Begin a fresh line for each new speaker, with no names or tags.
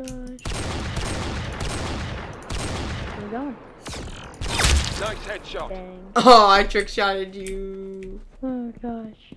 Oh gosh. Where you going?
Nice headshot.
Dang.
Oh, I trick shotted you. Oh gosh.